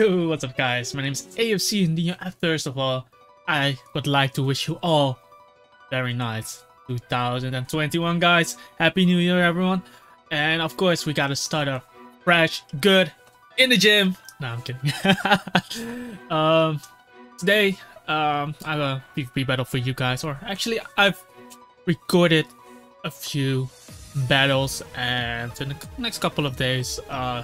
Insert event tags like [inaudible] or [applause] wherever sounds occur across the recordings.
Yo, what's up guys? My name is AFC and first of all, I would like to wish you all very nice 2021 guys. Happy New Year everyone. And of course we gotta start off fresh, good, in the gym. No, I'm kidding. [laughs] um, today, um, I have a PvP battle for you guys. Or actually, I've recorded a few battles and in the next couple of days, uh,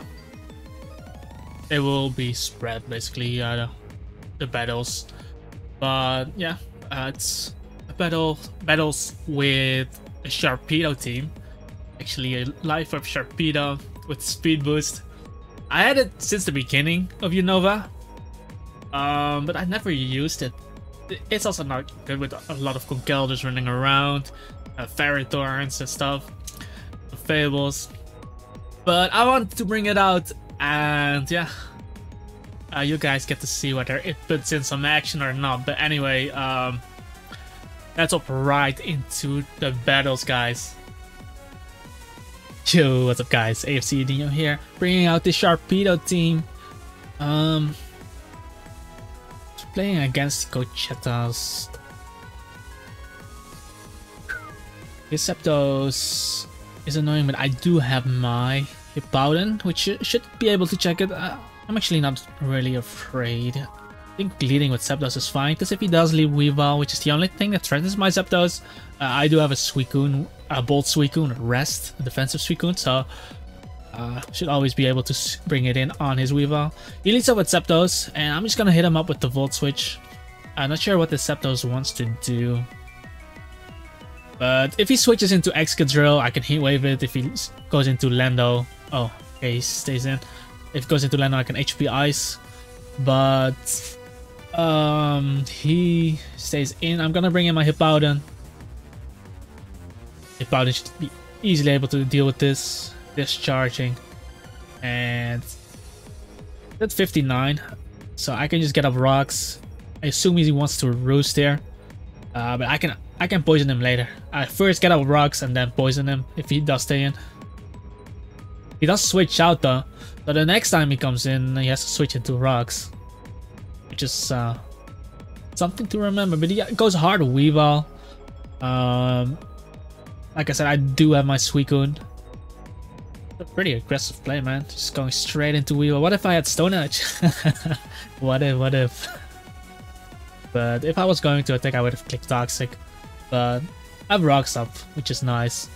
they will be spread basically uh, the battles. But yeah uh, it's a battle battles with a sharpedo team. Actually a life of sharpedo with speed boost. I had it since the beginning of unova um but i never used it. It's also not good with a lot of Conkeldurrs running around uh, Ferrothorns and stuff fables. But i wanted to bring it out and yeah. Uh, you guys get to see whether it puts in some action or not. But anyway um let's hop right into the battles guys. Yo what's up guys? Afc Adinho here bringing out the sharpedo team. Um playing against Gochetas. Deceptos is annoying, but I do have my Hippowdon, which should be able to check it. Uh, I'm actually not really afraid. I think leading with Zapdos is fine, because if he does leave Weavile, which is the only thing that threatens my Zapdos, uh, I do have a Suicune, a Bold Suicune, Rest, a defensive Suicune, so uh, should always be able to bring it in on his Weavile. He leads up with Zapdos, and I'm just gonna hit him up with the Volt Switch. I'm not sure what the Zapdos wants to do. But if he switches into Excadrill, I can Heat Wave it. If he goes into Lando, oh, okay, he stays in. If it goes into Lando, I can HP Ice. But um, he stays in. I'm gonna bring in my Hippowdon. Hippowdon should be easily able to deal with this. Discharging. And that's 59. So I can just get up rocks. I assume he wants to roost there. Uh, but I can I can poison him later. I first get up rocks and then poison him if he does stay in. He does switch out though. So the next time he comes in, he has to switch into rocks. Which is uh, something to remember. But he goes hard Weavile. Um, like I said, I do have my Suicune. A pretty aggressive play, man. Just going straight into Weavile. What if I had Stone Edge? [laughs] what if, what if? But if I was going to attack, I would have clicked Toxic. But I have Rocks up, which is nice.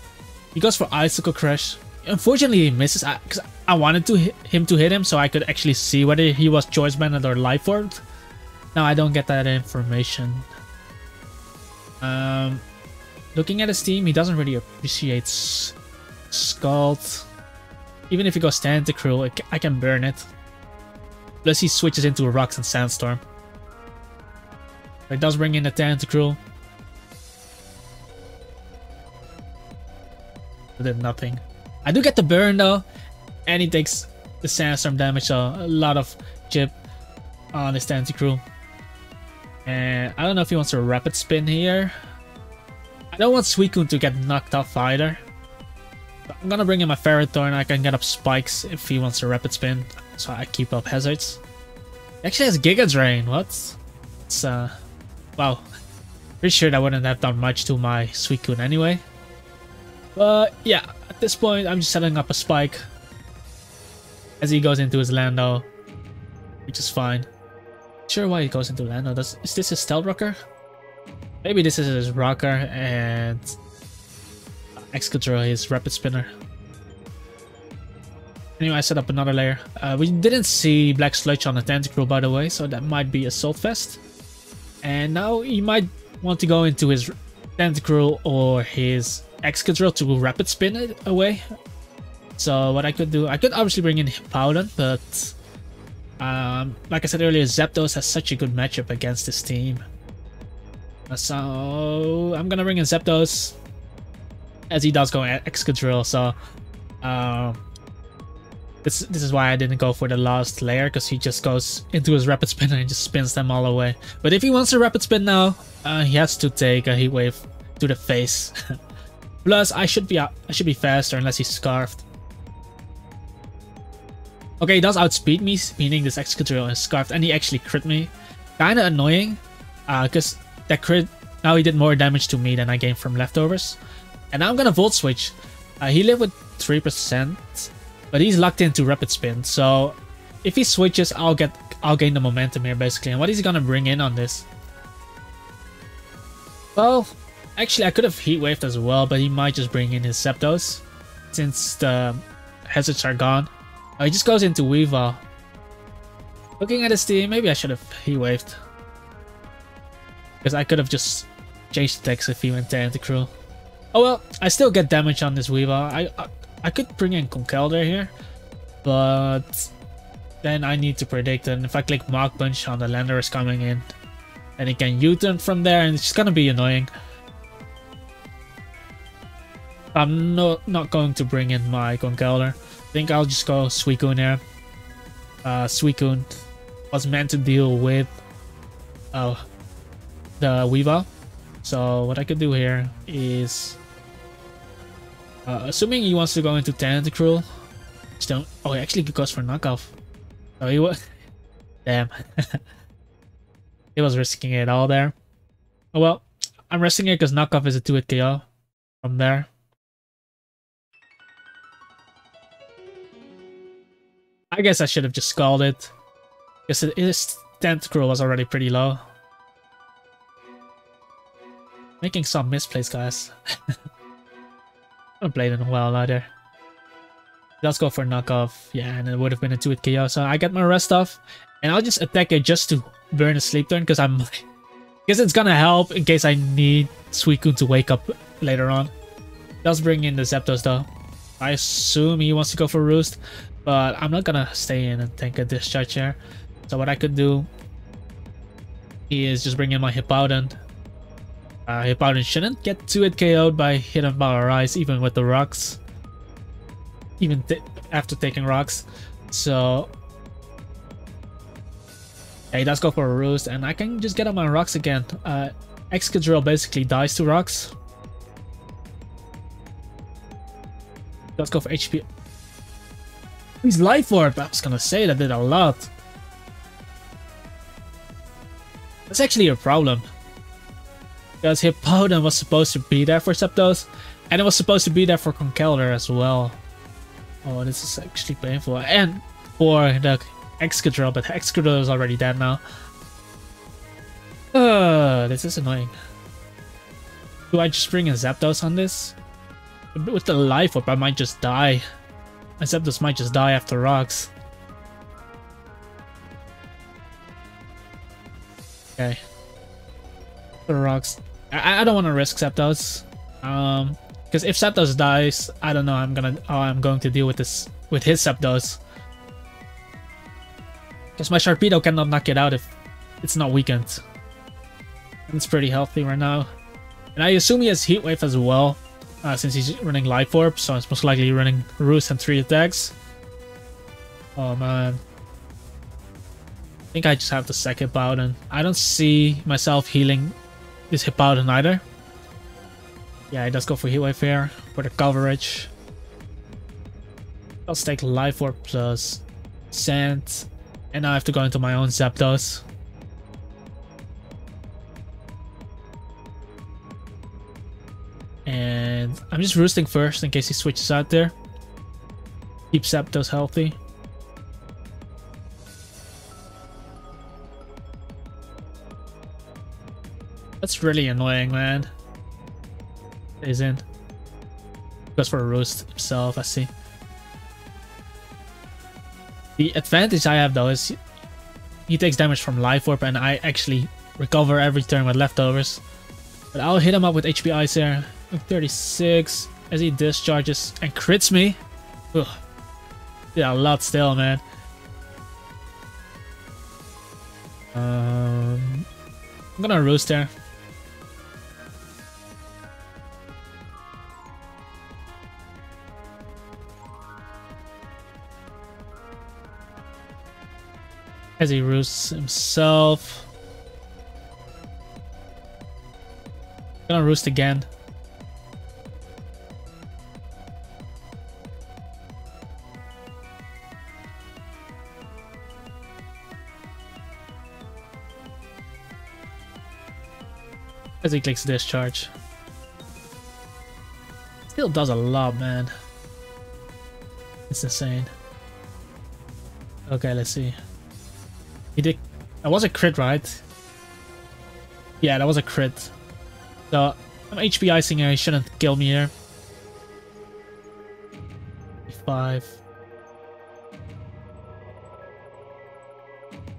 He goes for Icicle Crush. Unfortunately, he misses because I, wanted to him to hit him so I could actually see whether he was Choice Band or Life Orb. Now I don't get that information. Um, looking at his team, he doesn't really appreciate Scald. Even if he goes Tentacruel, I can burn it. Plus he switches into Rocks and Sandstorm. It does bring in the Tentacruel. Then nothing. I do get the burn though, and it takes the sandstorm damage, so a lot of chip on his Tentacruel. And I don't know if he wants a rapid spin here. I don't want Suicune to get knocked off either. I'm gonna bring in my Ferrothorn, I can get up spikes if he wants a rapid spin, so I keep up hazards. He actually has Giga Drain, what? It's uh wow. Pretty sure that wouldn't have done much to my Suicune anyway. But yeah, at this point, I'm just setting up a spike as he goes into his Lando, which is fine. sure why he goes into Lando. Does is this his stealth rocker? Maybe this is his rocker and Excadrill his rapid spinner. Anyway, I set up another layer. Uh, we didn't see Black Sludge on the Tentacruel, by the way, so that might be Assault Vest. And now he might want to go into his Tentacruel or his Excadrill to rapid spin it away. So what I could do, I could obviously bring in Hippowdon, but um, like I said earlier, Zapdos has such a good matchup against this team. So I'm gonna bring in Zapdos as he does go Excadrill. So uh, this this is why I didn't go for the last layer because he just goes into his rapid spin and just spins them all away. But if he wants a rapid spin now, uh, he has to take a heat wave to the face. [laughs] Plus, I should be I should be faster unless he's scarfed. Okay, he does outspeed me, meaning this Excadrill is scarfed, and he actually crit me. Kinda annoying, because uh, that crit, now he did more damage to me than I gained from leftovers. And now I'm gonna Volt Switch. Uh, he lived with 3%, but he's locked into Rapid Spin, so if he switches, I'll get I'll gain the momentum here basically. And what is he gonna bring in on this? Well, actually I could have Heat Waved as well, but he might just bring in his Zapdos since the hazards are gone. Oh, he just goes into Weavile. Looking at his team, maybe I should have Heat Waved. Because I could have just changed the text if he went to Tentacruel. Oh well, I still get damage on this Weavile. I, I, I could bring in Conkeldurr here, but then I need to predict and if I click Mach Punch on the Landorus coming in, then he can U-turn from there and it's just gonna be annoying. I'm not not going to bring in my Conkeldurr. I think I'll just go Suicune here. Uh, Suicune was meant to deal with uh, the Weavile. So what I could do here is, uh, assuming he wants to go into Tentacruel, don't. Oh, he actually goes for knockoff. Oh, he was. [laughs] Damn. [laughs] he was risking it all there. Oh well, I'm risking it because knockoff is a 2 hit KO from there. I guess I should have just scalded. It. Because his Tentacruel was already pretty low. Making some misplays, guys. I haven't played in a while either. Let's go for knockoff. Yeah, and it would have been a 2 hit KO. So I get my rest off. And I'll just attack it just to burn a sleep turn because I'm [laughs] because it's gonna help in case I need Suicune to wake up later on. Does bring in the Zapdos though. I assume he wants to go for Roost, but I'm not gonna stay in and tank a discharge here. So what I could do is just bring in my Hippowdon. Uh, Hippowdon shouldn't get 2 hit KO'd by Hidden Power Ice even with the rocks even after taking rocks. So yeah, he does go for a roost, and I can just get on my rocks again. Uh, Excadrill basically dies to rocks. Let's go for HP. He's Life Orb. I was gonna say that did a lot. That's actually a problem. Because Hippowdon was supposed to be there for Zapdos, and it was supposed to be there for Conkeldurr as well. Oh, this is actually painful. And for the Excadrill, but Excadrill is already dead now. Uh, this is annoying. Do I just bring a Zapdos on this? With the Life Orb, I might just die. My Zapdos might just die after rocks. Okay. The rocks. I, I don't want to risk Zapdos. Um, because if Zapdos dies, I don't know I'm gonna how I'm going to deal with this with his Zapdos. Because my Sharpedo cannot knock it out if it's not weakened. It's pretty healthy right now. And I assume he has Heat Wave as well, uh, since he's running Life Orb, so it's most likely running Roost and 3 attacks. Oh man. I think I just have to sack Hippowdon. I don't see myself healing this Hippowdon either. Yeah, he does go for Heat Wave here for the coverage. Let's take Life Orb plus Sand. And now I have to go into my own Zapdos. I'm just roosting first in case he switches out there. Keep Zapdos healthy. That's really annoying, man is in. Goes for a roost himself, I see. The advantage I have though is he takes damage from Life Orb and I actually recover every turn with leftovers. But I'll hit him up with HP Ice here. 36 as he discharges and crits me. Ugh. Yeah, a lot still, man. Um, I'm gonna roost there. As he roosts himself. Gonna roost again. As he clicks discharge. Still does a lot, man. It's insane. Okay, let's see. He did... That was a crit, right? Yeah, that was a crit. So, I'm HP icing here. He shouldn't kill me here. Five.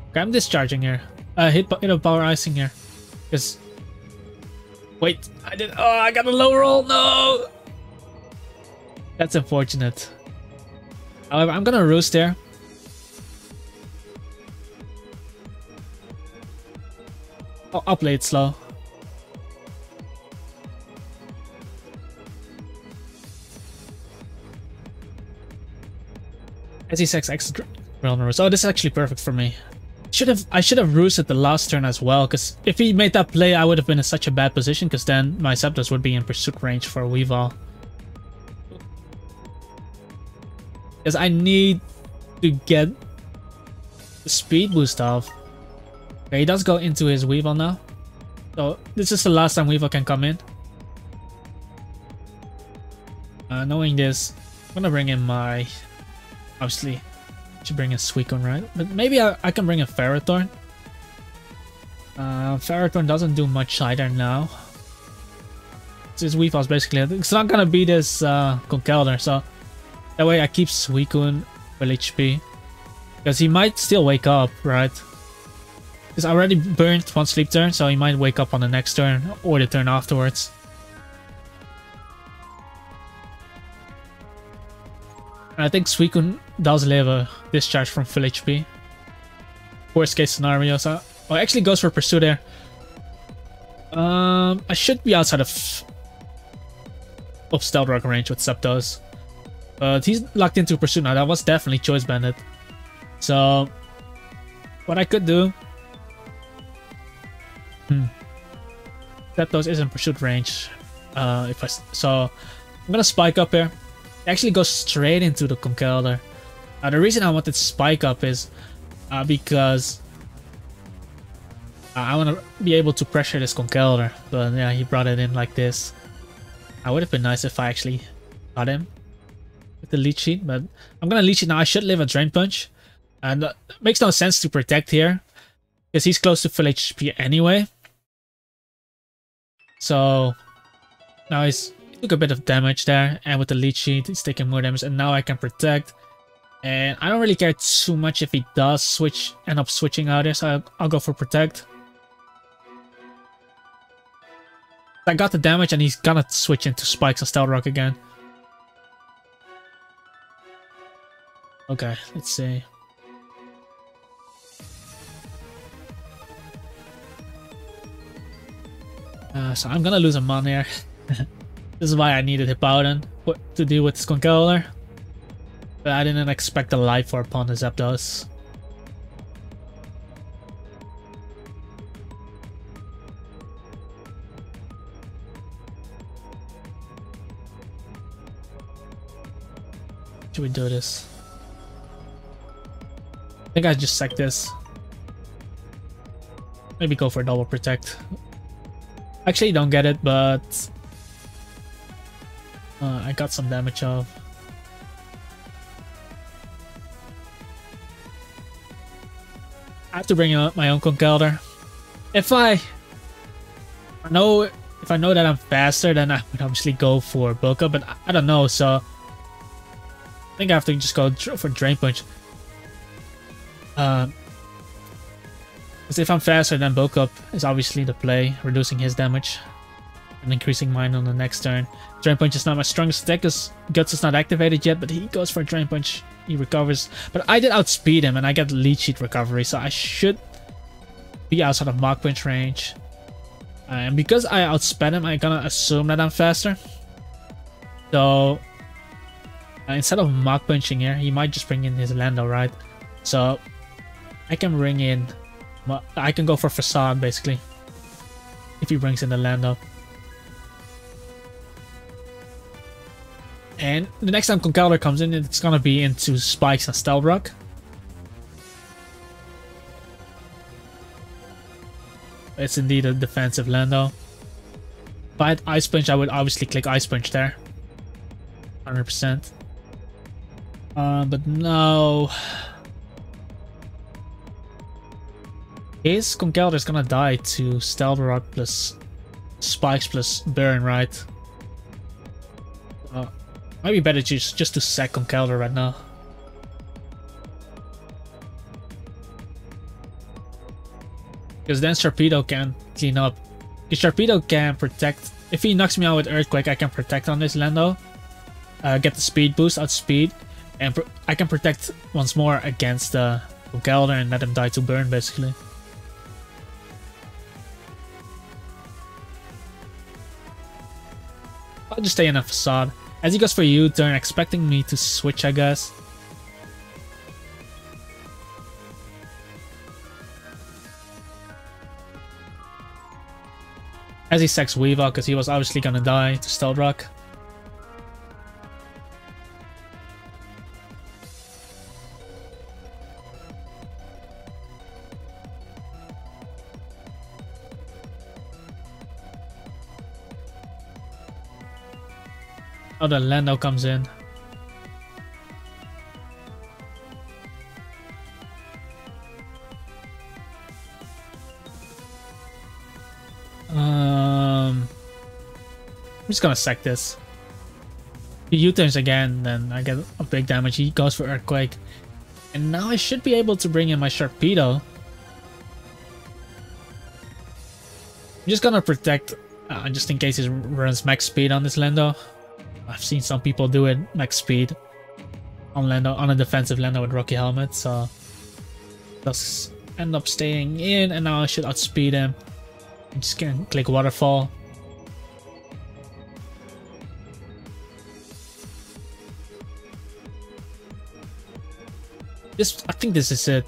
Okay, I'm discharging here. Uh, hit, hit a power icing here. Because... Wait, I did... Oh, I got a low roll! No! That's unfortunate. However, I'm gonna roost there. I'll, I'll play it slow. SE6 X Realm So oh, this is actually perfect for me. Should have I should have roosted the last turn as well, because if he made that play, I would have been in such a bad position, because then my Zapdos would be in pursuit range for Weavile. Because I need to get the speed boost off. Okay, he does go into his Weavile now. So this is the last time Weavile can come in. Uh, knowing this, I'm gonna bring in my... Obviously, bring a Suicune, right? But maybe I, I can bring a Ferrothorn. Uh, Ferrothorn doesn't do much either now. This Weavile's basically... It's not gonna be this uh, Conkeldurr, so... That way I keep Suicune full HP. Because he might still wake up, right? I already burned one sleep turn, so he might wake up on the next turn or the turn afterwards. I think Suicune does live a discharge from full HP. Worst case scenario, so oh, actually goes for Pursue there. Um, I should be outside of of Stealth Rock range with Zapdos. But he's locked into Pursuit now. That was definitely Choice Banded. So, what I could do Hmm. Zapdos is in pursuit range. Uh, if I so, I'm gonna spike up here. Actually, goes straight into the Conkeldurr. Uh, the reason I wanted to spike up is uh, because uh, I want to be able to pressure this Conkeldurr. But yeah, he brought it in like this. I would have been nice if I actually got him with the Leech Seed, but I'm gonna leech it now. I should live a drain punch, and uh, makes no sense to protect here because he's close to full HP anyway. So now he's he took a bit of damage there, and with the Leech Seed, he's taking more damage, and now I can protect. And I don't really care too much if he does switch, end up switching out so I'll, I'll go for protect. I got the damage, and he's gonna switch into spikes and stealth rock again. Okay, let's see. Uh, so I'm gonna lose a mon here. [laughs] this is why I needed Hippowdon to deal with Conkeldurr. But I didn't expect a life orb upon the Zapdos. Should we do this? I think I just sec this. Maybe go for double protect. Actually, don't get it, but uh, I got some damage off. Have to bring out my Uncle Conkeldurr. If I know if I know that I'm faster, then I would obviously go for Bulk Up, but I, don't know, so I think I have to just go for Drain Punch. Um, because if I'm faster, then Up is obviously the play, reducing his damage and increasing mine on the next turn. Drain Punch is not my strongest attack because Guts is not activated yet, but he goes for Drain Punch. He recovers. But I did outspeed him and I get Leech Seed recovery, so I should be outside of Mach Punch range. And because I outsped him, I'm gonna assume that I'm faster. So uh, instead of Mach Punching here, he might just bring in his Lando, right? So I can bring in I can go for Facade, basically. If he brings in the Lando. And the next time Conkeldurr comes in, it's gonna be into Spikes and Stealth Rock. It's indeed a defensive Lando. If I had Ice Punch, I would obviously click Ice Punch there. 100%. Uh, but no. Is Conkeldurr's gonna die to Stealth Rock plus Spikes plus Burn, right? Might be better just, just to sack Conkeldurr right now. Because then Sharpedo can clean up. Because Sharpedo can protect. If he knocks me out with Earthquake, I can protect on this Lando. Uh, get the speed boost, outspeed. And I can protect once more against uh, and let him die to burn, basically. I'll just stay in a facade. As he goes for U-turn, expecting me to switch, I guess. As he sacks Weavile, because he was obviously gonna die to Stealth Rock. The Lando comes in. Um, I'm just gonna sack this. He U-turns again, then I get a big damage. He goes for Earthquake. And now I should be able to bring in my Sharpedo. I'm just gonna protect, uh, just in case he runs max speed on this Lando. I've seen some people do it max speed on Lando on a defensive Lando with Rocky Helmet, so just end up staying in and now I should outspeed him. I'm just gonna click waterfall. This I think this is it.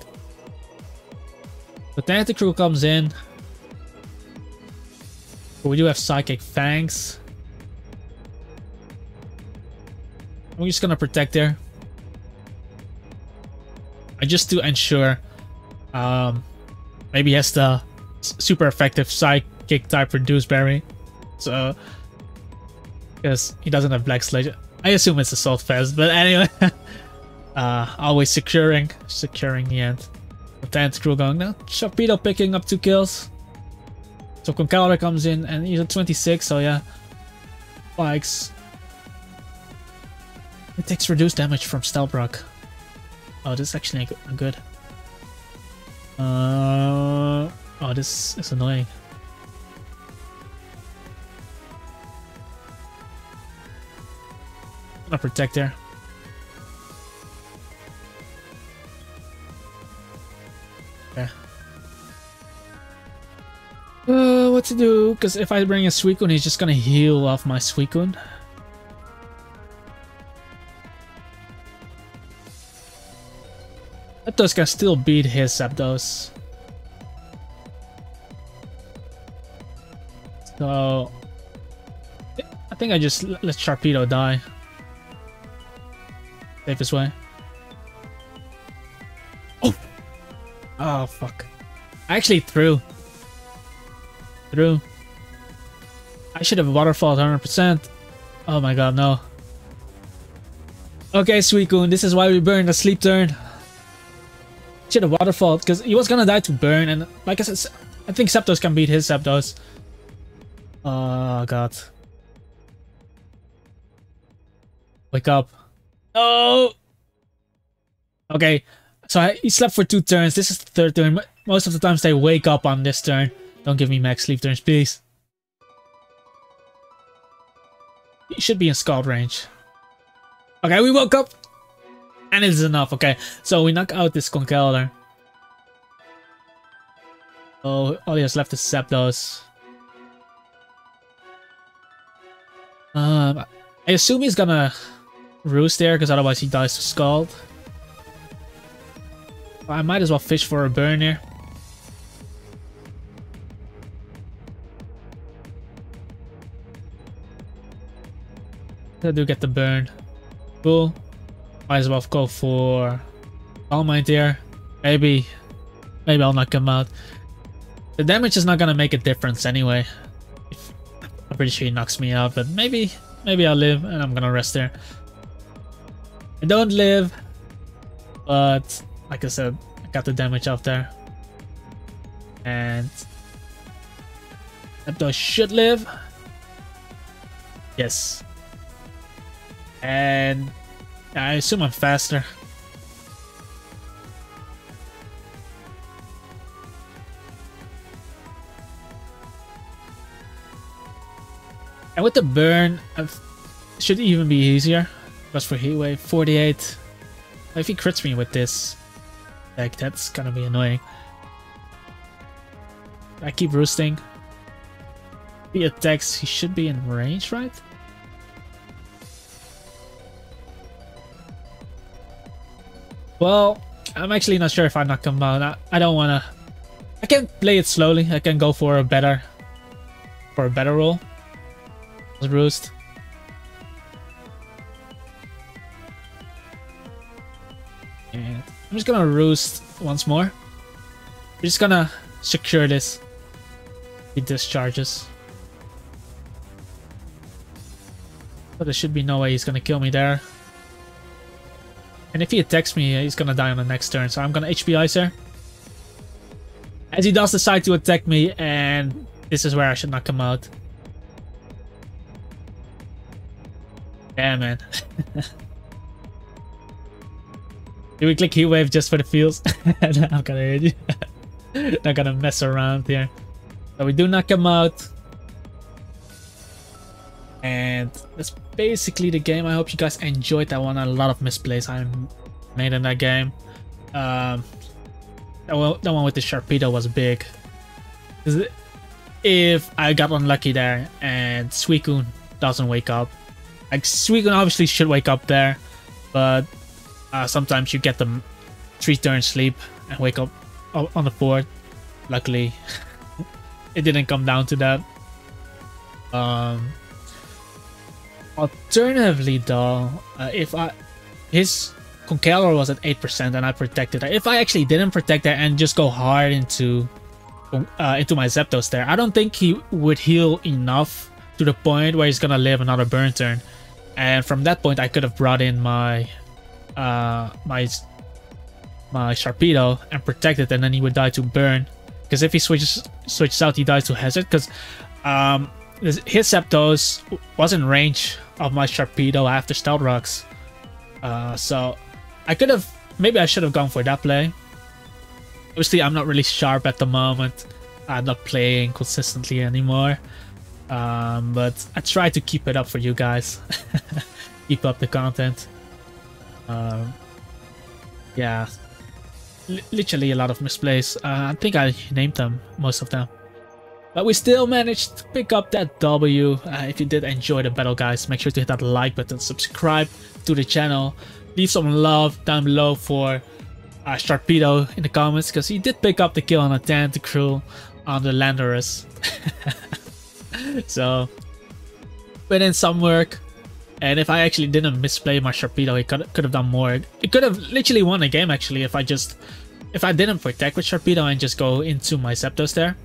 The Tentacruel comes in. We do have Psychic Fangs. I'm just gonna protect there. I just to ensure um maybe he has the super effective psychic type reduce berry. So because he doesn't have Black Sludge. I assume it's Assault Vest, but anyway. [laughs] uh always securing securing the end. The crew going now. Sharpedo picking up two kills. So Conkeldurr comes in and he's at 26, so yeah. Spikes it takes reduced damage from Stealth Rock. Oh, this is actually good. Uh, oh, this is annoying. I'm gonna protect there. Yeah. Uh, what to do? Because if I bring a Suicune, he's just gonna heal off my Suicune. Zapdos can still beat his Zapdos. So... I think I just let Sharpedo die. Safest way. Oh! Oh, fuck. I actually threw. Threw. I should have waterfalled 100%. Oh my god, no. Okay, Suicune, this is why we burned a sleep turn. Have waterfall because he was gonna die to burn, and like I said, I think Zapdos can beat his Zapdos. Oh god. Wake up. Oh. Okay, so I, he slept for two turns. This is the third turn. Most of the times they wake up on this turn. Don't give me max sleep turns, please. He should be in Scald range. Okay, we woke up. And it's enough, okay. So we knock out this Conkeldurr. Oh, all he has left is Zapdos. Um, I assume he's gonna roost there, because otherwise he dies to Scald. I might as well fish for a burn here. I do get the burn. Cool. Might as well go for All Might there. Maybe, maybe I'll knock him out. The damage is not gonna make a difference anyway. I'm pretty sure he knocks me out, but maybe, maybe I'll live and I'm gonna rest there. I don't live, but like I said, I got the damage out there. And Zapdos should live. Yes. And I assume I'm faster. And with the burn, uh, it should even be easier. Because for Heatwave, 48. If he crits me with this, like that's gonna be annoying. I keep roosting. If he attacks, he should be in range, right? Well, I'm actually not sure if I'm not out. I, I don't wanna... I can play it slowly. I can go for a better... For a better roll. Roost. And I'm just gonna roost once more. We're just gonna secure this. He discharges. But there should be no way he's gonna kill me there. And if he attacks me, he's gonna die on the next turn, so I'm gonna HP Ice here. As he does decide to attack me, and this is where I should not come out. Yeah, man. [laughs] Do we click heat wave just for the feels? [laughs] I'm gonna [laughs] not gonna mess around here. So we do not come out. And that's basically the game. I hope you guys enjoyed that one. A lot of misplays I made in that game. Um, that one, that one with the Sharpedo was big. If I got unlucky there and Suicune doesn't wake up, like Suicune obviously should wake up there, but uh, sometimes you get them three turns sleep and wake up on the fourth. Luckily, [laughs] it didn't come down to that. Um, alternatively, though, uh, if I his Conkeldurr was at eight percent and I protected it, if I actually didn't protect that and just go hard into uh, into my Zapdos there, I don't think he would heal enough to the point where he's gonna live another burn turn. And from that point, I could have brought in my uh, my my Sharpedo and protect it, and then he would die to burn. Because if he switches switches out, he dies to Hazard. Because um, his Zapdos was in range of my Sharpedo after Stealth Rocks. Uh, so I could have maybe I should have gone for that play. Obviously, I'm not really sharp at the moment. I'm not playing consistently anymore. Um, but I try to keep it up for you guys. [laughs] keep up the content. Um, yeah, L literally a lot of misplays. Uh, I think I named them, most of them. But we still managed to pick up that W. Uh, if you did enjoy the battle, guys, make sure to hit that like button, subscribe to the channel, leave some love down below for uh, Sharpedo in the comments, because he did pick up the kill on a Tentacruel on the Landorus. [laughs] so, put in some work. And if I actually didn't misplay my Sharpedo, it could, could have done more. It could have literally won the game, actually, if I just... If I didn't protect with Sharpedo and just go into my Zapdos there.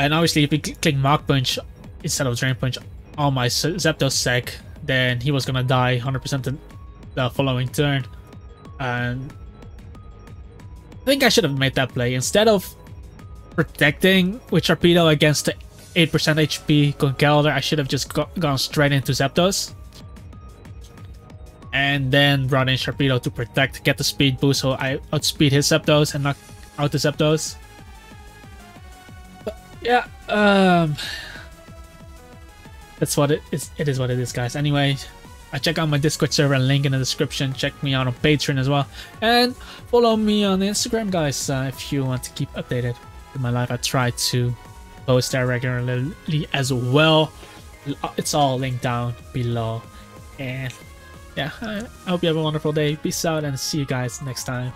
And obviously, if we click Mach Punch instead of Drain Punch on my Zapdos sec, then he was gonna die 100% the following turn. And I think I should have made that play. Instead of protecting with Sharpedo against the 8% HP Conkeldurr, I should have just go gone straight into Zapdos. And then brought in Sharpedo to protect, get the speed boost so I outspeed his Zapdos and knock out the Zapdos. Yeah, um... That's what it is, it is what it is, guys. Anyway, I check out my Discord server, link in the description. Check me out on Patreon as well. And follow me on Instagram, guys, uh, if you want to keep updated with my life. I try to post there regularly as well. It's all linked down below. And yeah, I hope you have a wonderful day. Peace out and see you guys next time.